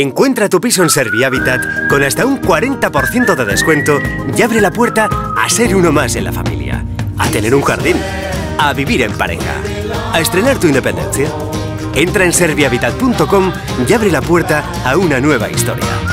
Encuentra tu piso en Servihabitat con hasta un 40% de descuento y abre la puerta a ser uno más en la familia, a tener un jardín, a vivir en pareja, a estrenar tu independencia. Entra en servihabitat.com y abre la puerta a una nueva historia.